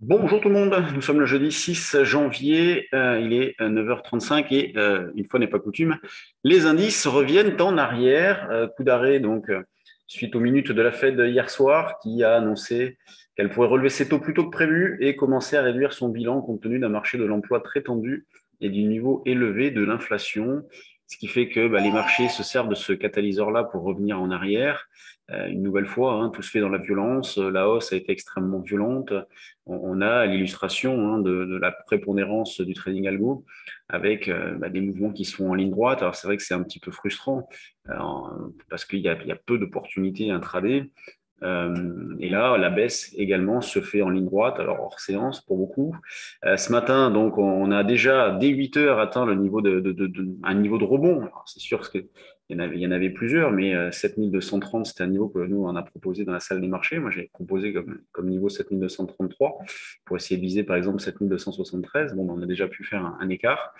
Bonjour tout le monde, nous sommes le jeudi 6 janvier, euh, il est 9h35 euh, et euh, une fois n'est pas coutume, les indices reviennent en arrière, coup d'arrêt donc suite aux minutes de la Fed hier soir qui a annoncé qu'elle pourrait relever ses taux plus tôt que prévu et commencer à réduire son bilan compte tenu d'un marché de l'emploi très tendu et du niveau élevé de l'inflation, ce qui fait que bah, les marchés se servent de ce catalyseur-là pour revenir en arrière. Euh, une nouvelle fois, hein, tout se fait dans la violence. La hausse a été extrêmement violente. On, a l'illustration hein, de, la prépondérance du trading algo avec euh, bah, des mouvements qui sont en ligne droite. Alors c'est vrai que c'est un petit peu frustrant euh, parce qu'il y, a peu d'opportunités intraday. Euh, et là, la baisse également se fait en ligne droite, alors hors séance pour beaucoup. Euh, ce matin, donc, on a déjà dès 8 heures atteint le niveau de, un niveau de rebond. C'est sûr qu'il y, en avait, y en avait plusieurs, mais 7230, euh, c'était un niveau que nous, on a proposé dans la salle des marchés. Moi, j'ai proposé comme, niveau 7233 pour essayer de viser, par exemple, 7273. Bon, on a déjà pu faire un, un écart.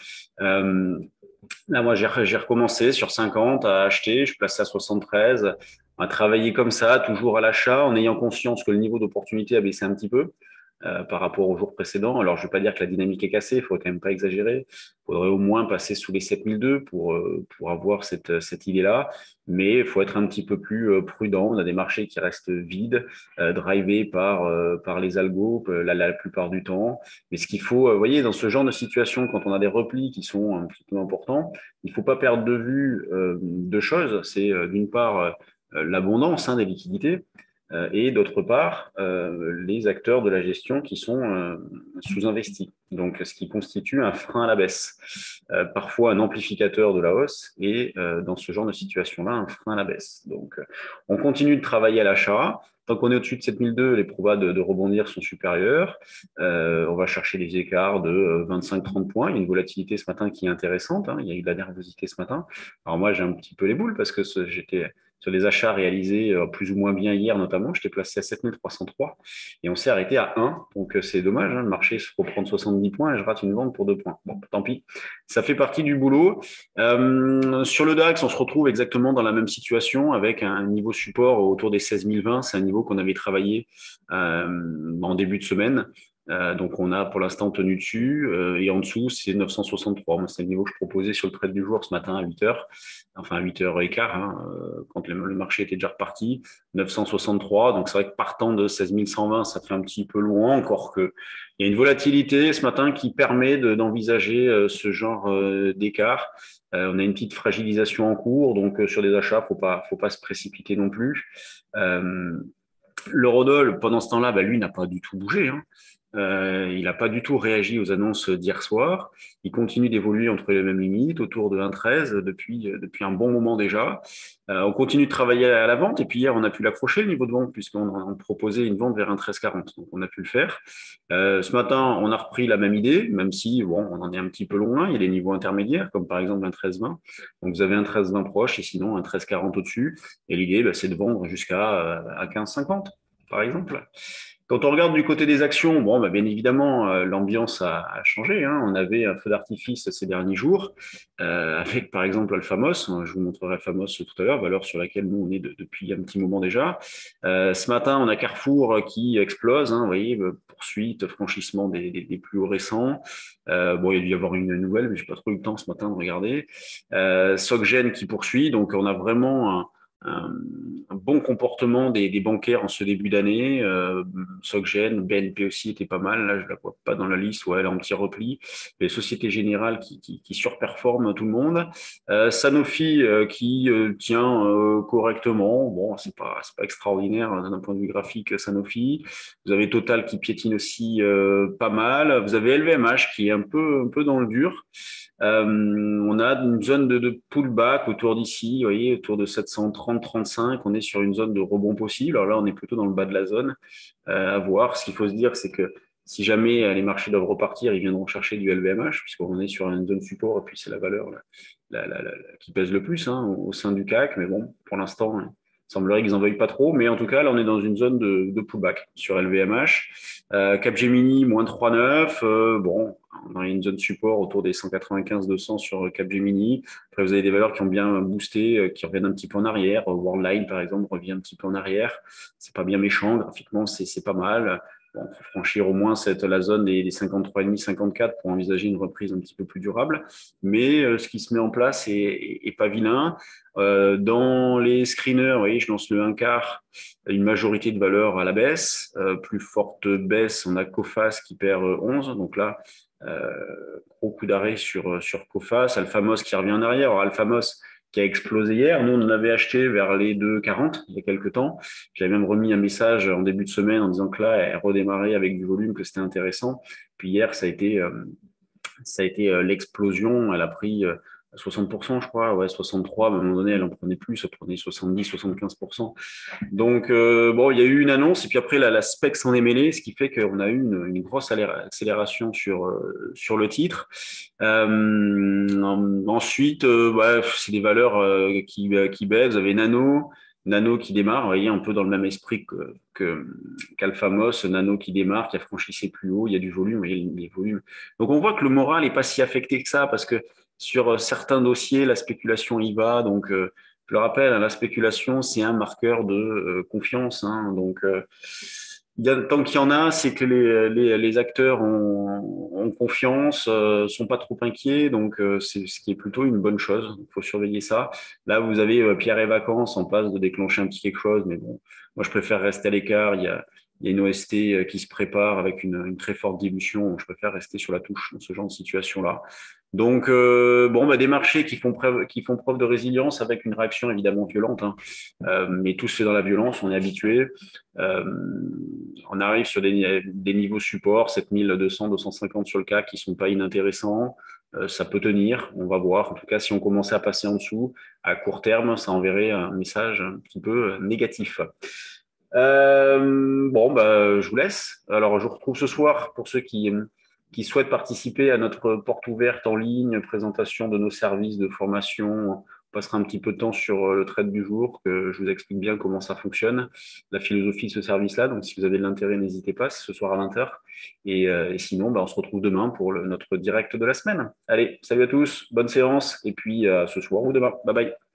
Là, moi, j'ai recommencé sur 50 à acheter, je suis placé à 73 à travailler comme ça, toujours à l'achat, en ayant conscience que le niveau d'opportunité a baissé un petit peu. Euh, par rapport au jour précédent. Alors, je ne vais pas dire que la dynamique est cassée, il ne faut quand même pas exagérer. Il faudrait au moins passer sous les 7002 pour, euh, pour avoir cette, cette idée-là. Mais il faut être un petit peu plus euh, prudent. On a des marchés qui restent vides, drivés par, par les algos la, la, plupart du temps. Mais ce qu'il faut, vous voyez, dans ce genre de situation, quand on a des replis qui sont un petit peu importants, il ne faut pas perdre de vue deux choses. C'est d'une part l'abondance hein, des liquidités. Euh, et d'autre part euh, les acteurs de la gestion qui sont euh, sous-investis. Donc, ce qui constitue un frein à la baisse, parfois un amplificateur de la hausse, et dans ce genre de situation-là, un frein à la baisse. Donc, on continue de travailler à l'achat. Tant qu'on est au-dessus de 7002, les probas de, rebondir sont supérieurs. on va chercher des écarts de 25-30 points. Il y a une volatilité ce matin qui est intéressante. Hein. Il y a eu de la nervosité ce matin. Alors moi, j'ai un petit peu les boules parce que j'étais sur les achats réalisés euh, plus ou moins bien hier notamment. J'étais placé à 7303 et on s'est arrêté à 1. Donc euh, c'est dommage, hein, le marché se reprend 70 points et je rate une vente pour 2 points. Bon, tant pis, ça fait partie du boulot. Euh, sur le DAX, on se retrouve exactement dans la même situation avec un niveau support autour des 16 020. C'est un niveau qu'on avait travaillé en début de semaine. Euh, donc on a pour l'instant tenu dessus euh, et en dessous c'est 963. c'est le niveau que je proposais sur le trade du jour ce matin à 8h, enfin à 8h15 hein, euh, quand le, marché était déjà reparti. 963, donc c'est vrai que partant de 16 120 ça fait un petit peu loin encore que il y a une volatilité ce matin qui permet d'envisager ce genre d'écart. on a une petite fragilisation en cours, donc sur des achats, faut pas, faut pas se précipiter non plus. L'eurodoll, pendant ce temps-là, bah, lui n'a pas du tout bougé. Hein. Euh, il n'a pas du tout réagi aux annonces d'hier soir. Il continue d'évoluer entre les mêmes limites, autour de 1,13 depuis, euh, depuis un bon moment déjà. Euh, on continue de travailler à la vente et puis hier, on a pu l'accrocher le niveau de vente puisqu'on proposait une vente vers 1,1340. Donc, on a pu le faire. ce matin, on a repris la même idée, même si on en est un petit peu loin. Il y a des niveaux intermédiaires, comme par exemple 1,1320. Donc, vous avez un 13,20 proche et sinon un 13,40 au-dessus. Et l'idée, bah, c'est de vendre jusqu'à 15,50 par exemple. Quand on regarde du côté des actions, bon, bah, bien évidemment, euh, l'ambiance a, changé. Hein. On avait un feu d'artifice ces derniers jours, euh, avec par exemple Alphamos. Je vous montrerai Alphamos tout à l'heure, valeur sur laquelle nous on est depuis un petit moment déjà. Euh, ce matin, on a Carrefour qui explose. Hein, vous voyez, poursuite, franchissement des, plus hauts récents. Euh, bon, il y a dû y avoir une nouvelle, mais j'ai pas trop eu le temps ce matin de regarder. Euh, qui poursuit. Donc, on a vraiment un, bon comportement des, des, bancaires en ce début d'année. Euh, SocGen, BNP aussi était pas mal. Là, je la vois pas dans la liste. Ouais, elle est en petit repli. Les sociétés générales qui, qui, qui surperforment tout le monde. Euh, Sanofi euh, qui euh, tient euh, correctement. Bon, c'est pas c'est pas extraordinaire hein, d'un point de vue graphique. Sanofi. Vous avez Total qui piétine aussi pas mal. Vous avez LVMH qui est un peu un peu dans le dur. Euh, on a une zone de, pullback autour d'ici, vous voyez, autour de 730-35. On est sur une zone de rebond possible. Alors là, on est plutôt dans le bas de la zone. Euh, à voir. Ce qu'il faut se dire, c'est que si jamais euh, les marchés doivent repartir, ils viendront chercher du LVMH, puisqu'on est sur une zone support, et puis c'est la valeur qui pèse le plus hein, au sein du CAC. Mais bon, pour l'instant, il semblerait qu'ils en veuillent pas trop, mais en tout cas, là, on est dans une zone de, pullback sur LVMH. Euh, Capgemini, moins 3,9. Euh, bon, on a une zone support autour des 195-200 sur Capgemini. Après, vous avez des valeurs qui ont bien boosté, euh, qui reviennent un petit peu en arrière. Worldline, par exemple, revient un petit peu en arrière. C'est pas bien méchant. Graphiquement, c'est pas mal. franchir au moins cette, la zone des, des 53,5, 54 pour envisager une reprise un petit peu plus durable. Mais euh, ce qui se met en place est, pas vilain. Euh, dans les screeners, vous voyez, je lance le 1 quart, une majorité de valeurs à la baisse. Euh, plus forte baisse, on a Cofas qui perd 11. Donc là, gros coup d'arrêt sur, sur Cofas. Alphamos qui revient en arrière. Alors, Alphamos, qui a explosé hier. Nous, on en avait acheté vers les 2,40 il y a quelques temps. J'avais même remis un message en début de semaine en disant que là, elle redémarrait avec du volume, que c'était intéressant. Puis hier, ça a été, euh, ça a été euh, l'explosion. Elle a pris euh, 60%, je crois, ouais, 63, à un moment donné, elle en prenait plus, elle prenait 70, 75%. Donc, euh, bon, il y a eu une annonce, et puis après, la, la spec s'en est mêlée, ce qui fait qu'on a eu une, grosse accélération sur, euh, sur le titre. Euh, ensuite, ouais, c'est des valeurs qui, qui baissent. Vous avez Nano, Nano qui démarre, vous voyez, un peu dans le même esprit que, qu'Alphamos, Nano qui démarre, qui a franchi ses plus hauts, il y a du volume, il y a des volumes. Donc, on voit que le moral n'est pas si affecté que ça, parce que sur euh, certains dossiers, la spéculation y va. Donc, euh, je le rappelle, hein, la spéculation, c'est un marqueur de euh, confiance. Hein. donc, y a, tant qu'il y en a, c'est que les, les, les, acteurs ont, ont confiance, euh, sont pas trop inquiets, donc c'est ce qui est plutôt une bonne chose. Il faut surveiller ça. Là, vous avez Pierre et Vacances en passe de déclencher un petit quelque chose, mais bon, moi je préfère rester à l'écart. Il y a, il y a une OST qui se prépare avec une, une, très forte dilution. Je préfère rester sur la touche dans ce genre de situation-là. Donc, euh, bon, bah, des marchés qui font, preuve, qui font preuve de résilience avec une réaction évidemment violente, hein. euh, mais tout se fait dans la violence, on est habitué. Euh, on arrive sur des, niveaux support, 7200, 250 sur le CAC, qui sont pas inintéressants. Euh, ça peut tenir, on va voir. En tout cas, si on commençait à passer en dessous, à court terme, ça enverrait un message un petit peu négatif. Euh, bon, bah, je vous laisse. Alors, je vous retrouve ce soir pour ceux qui qui souhaitent participer à notre porte ouverte en ligne, présentation de nos services de formation. Passera un petit peu de temps sur euh, le trade du jour, que je vous explique bien comment ça fonctionne, la philosophie de ce service-là. Donc, si vous avez de l'intérêt, n'hésitez pas, ce soir à 20h. Et, euh, et sinon, bah, on se retrouve demain pour notre direct de la semaine. Allez, salut à tous, bonne séance, et puis à ce soir ou demain. Bye bye.